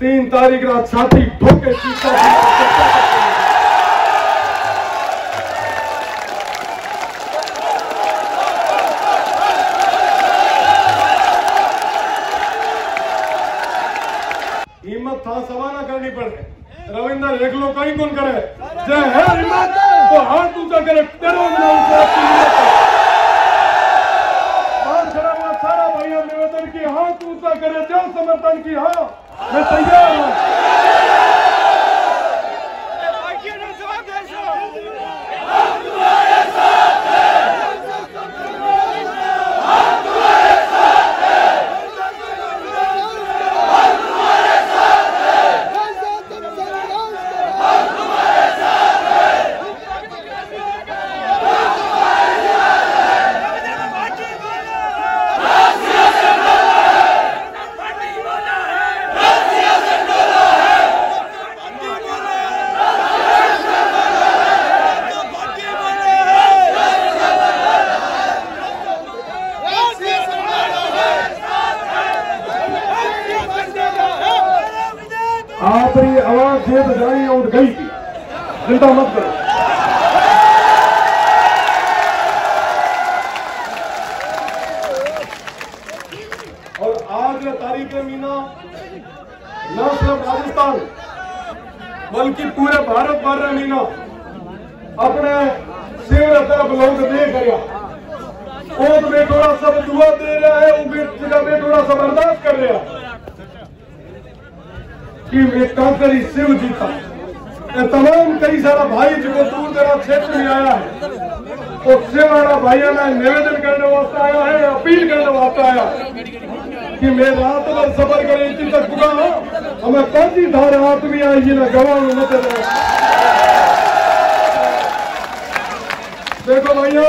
तीन तारीख रात छाती ठोके हिम्मत था सवा ना करनी पड़े। रविंदर एक लो कहीं कौन करे। जय है तो हाथ ऊँचा करे डरो ना उस बात की हिम्मत। बाहर खड़ा हुआ सारा भाइयों, निवेदन की, हाथ ऊँचा करे जन समर्थन की हाँ। मैं तैयार हूँ ये तो जाए ये उठ गई। थी चिंता मत करो। और आज तारीख मीना। न सिर्फ़ राजस्थान, बल्कि पूरे भारत भर में मीना। अपने सिर तरफ़ लोग देख रहा और बेटोड़ा सब दुआ दे रहा है वो बेटोड़ा सब अरदास कर रहा है। कि वे कांकरी शिव जी का तमाम कई सारा भाई जो दूर दराज क्षेत्र में आया है शिव वाला भाइयों ने निवेदन करने वास्ते आया है, अपील करने वास्ते आया कि मैं रात भर सफ़र करे हमें पाँच धार हाथ में आई जी ना गवाह मत देखो भैया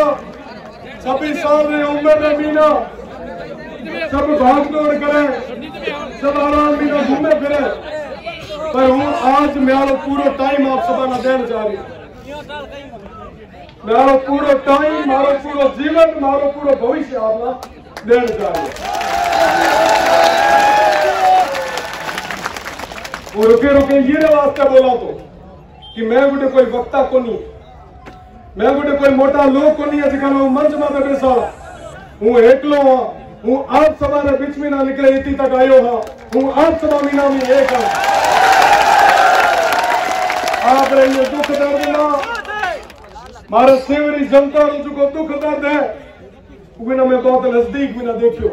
छब्बीस साल की उम्र में मीना सब भाग दौड़ करे, सब आराम मीना घूमे फिरे। पर हूँ, आज मेरा पूरा टाइम आप सब ना देना चाह रही। मेरा पूरा टाइम मारो पूरा जीवन मारो पूरा भविष्य आप ना देना चाह रही। और रुके रुके, ये वास्ते बोला तो कि मैं गोटे कोई वक्ता को नहीं। मैं गोटे कोई मोटा लोग को नहीं हूँ मंच में बेसा हूँ एकलो हाँ हूँ आप सभा ने बीच में ना निकले, इतनी तक आयो हाँ। हूँ आप सभा में एक हाँ। आप रहिए दुख दर्द ना। मारे सेवरी जनता जो दुख दर्द है। मैं बहुत नज़दीक भी ना देखियो।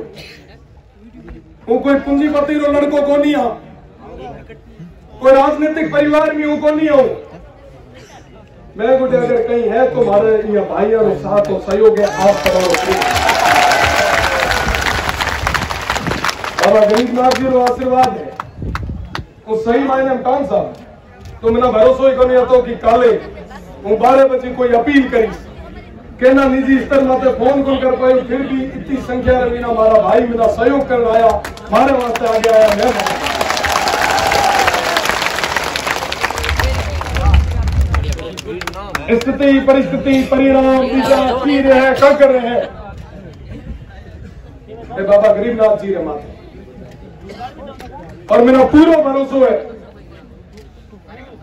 वो कोई पूंजीपति रो लड़को को नहीं आ। कोई राजनीतिक परिवार में हूँ को नहीं हूँ मैं गुटे अगर कहीं है तो हमारे ये भाइयों के साथ और सहयोग है। आप सबको बाबा गरीबनाथ जी रो आशीर्वाद है। वो सही मायने में कौन सा तो मेरा भरोसा ही नहीं आता कि काले હું બારે પછી કોઈ અપીલ કરીશ કેના નિજી સ્તર માતે ફોન કોલ कर पायो फिर भी इतनी संख्या में मीना मारा भाई मेरा सहयोग कर आया मारे वास्ते आगे आया मैं स्थिति परिस्थिति परिणाम विचार की रहे हैं क्या कर रहे हैं ये बाबा गरीबनाथ जी रे माते और मेरा पूरा भरोसा है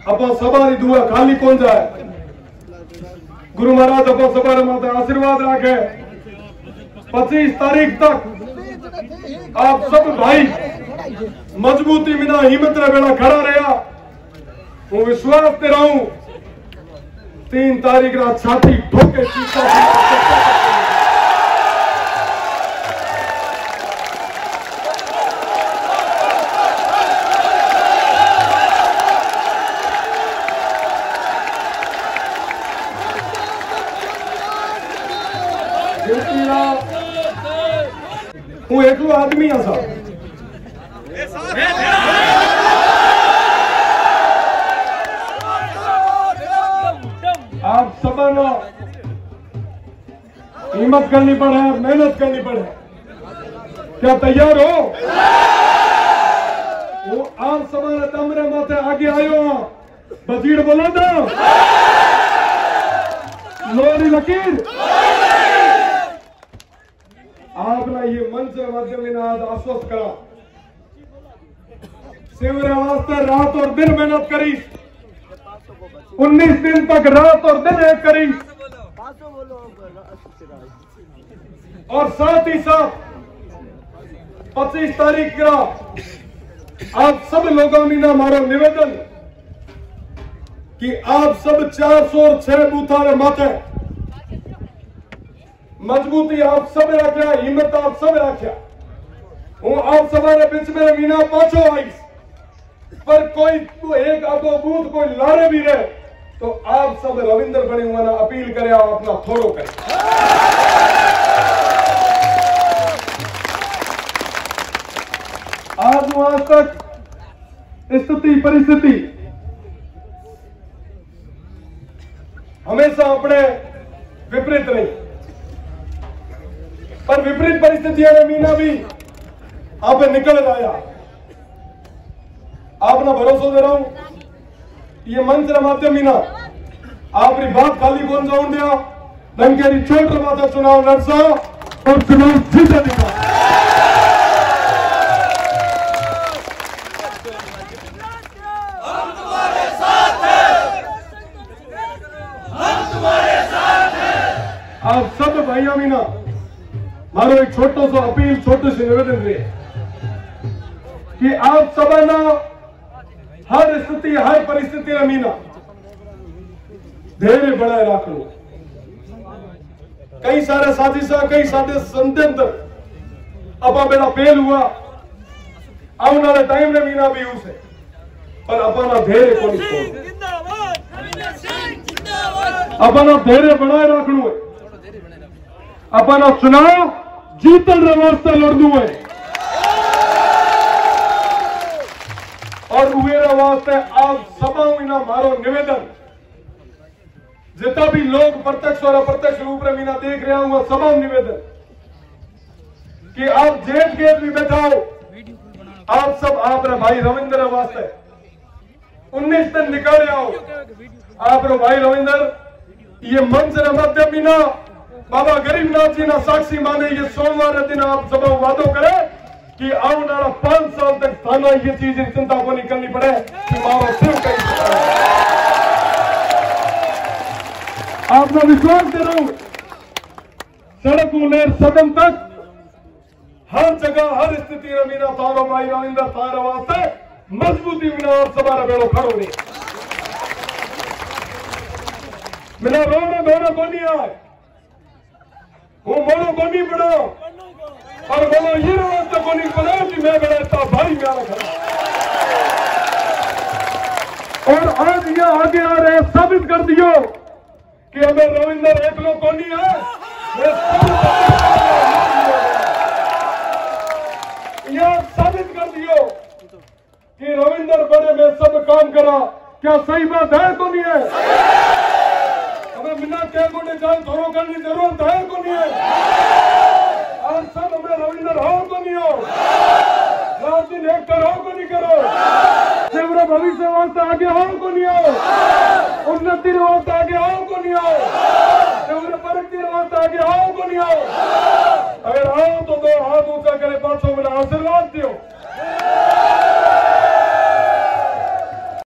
अपा सभा की दुआ खाली जाए? गुरु महाराज अपा सभा माते, आशीर्वाद रखे। पच्चीस तारीख तक आप सब भाई मजबूती बिना हिम्मत रे बेड़ा खड़ा रहा हूँ विश्वास रहा हूँ तीन तारीख रात छाती હું એકલો આદમી હશા आप सबनो हिम्मत करनी पड़े मेहनत करनी पड़े क्या तैयार हो वो आप सबने तमरे माथे आगे आयो बजीड़ बोलो तो लोरी लकीर आपने ये मंच के माध्यम में आज आश्वस्त करा शिविर वास्ते रात और दिन मेहनत करी उन्नीस दिन तक रात और दिन एक करी और साथ ही साथ पच्चीस तारीख का आप सब लोगों ने ना मारो निवेदन कि आप सब चार सौ छह बूथा रे मजबूती आप सब रखा हिम्मत आप सब रखा हूँ आप सवारे बीच में मीना पहुंचो आई पर कोई तो एक आधो बूथ कोई लारे भी रहे तो आप सब रविंद्र बने हुआ ना अपील करे और अपना थोड़ो करे। आज आज तक स्थिति, परिस्थिति, हमेशा अपने विपरीत नहीं पर विपरीत परिस्थितियों में मीना भी आप निकल आया। ना भरोसा दे रहा हूँ। ये मंच रमाते मीना। आपकी बात खाली कौन जाऊँ दिया डंकेरी चोट रमाता चुनाव लड़सा और चुनाव जीते दिखा आप सब भाइयों मीना। मारो एक छोटो सो अपील, छोटो सी निवेदन है कि आप सब ना, हर स्थिति, हर परिस्थिति में मीना। धैर्य बनाए रख। लो कई सारे साथी सा कई सारे संतंत्र अपा बेड़ा फेल हुआ। आने वाले टाइम में मीना भी उसे। पर अपना धैर्य को नहीं अपना धैर्य बनाए रखना है। अपना चुनाव जीतन रे वास्ते लड़नू है। और उवेरा वास्ते आप सभाओं में मारो निवेदन। जितना भी लोग प्रत्यक्ष और अप्रत्यक्ष रूप में मीना देख रहे हूँ सभा निवेदन। कि आप जेठ गेट भी बैठा हो। आप सब आप रे भाई रविंद्र वास्ते उन्नीस दिन निकाले आओ। आप रो भाई रविंद्र, ये मंच रे मध्य मीना। बाबा गरीबनाथ जी ना साक्षी माने ये सोमवार दिन आप सब वादो करे कि वाला पाँच साल तक थाना ये चीज़ चिंता को नहीं करनी पड़े कि मारो सिर्फ़ कहीं आपका विश्वास दे रहा हूँ, सड़क लेर सदन तक हर जगह, हर स्थिति में मीना तारो भाई रविंद्र तारा वास्ते मजबूती बिना आप सवारा बेड़ो खड़ो नहीं। मेरा रोने बेड़ो को नहीं आए। वो मोड़ो को नहीं बड़ो और बोलो ये रास्ते को नहीं बनाओ कि मैं इतना भाई मेरा खड़ा और आज ये आगे आ रहे साबित कर दियो कि हमें रविंद्र एक लोग को नहीं है यह साबित कर दियो कि रविंद्र बड़े में सब काम करा क्या सही बात है को नहीं है थोड़ो करने की ज़रूरत है को नहीं है। आज सब हमें रविंद्र हो को नहीं हो। रात दिन एक करो को नहीं करो। शिवरा भविष्य वास्ते आगे हो को नहीं हो। उन्नति वास्ते आगे हो को नहीं हो। शिवरा प्रगति वास्ते आगे हो को नहीं हो। अगर आओ तो दो हाथ ऊँचा करे, पाछो मेरा आशीर्वाद दियो।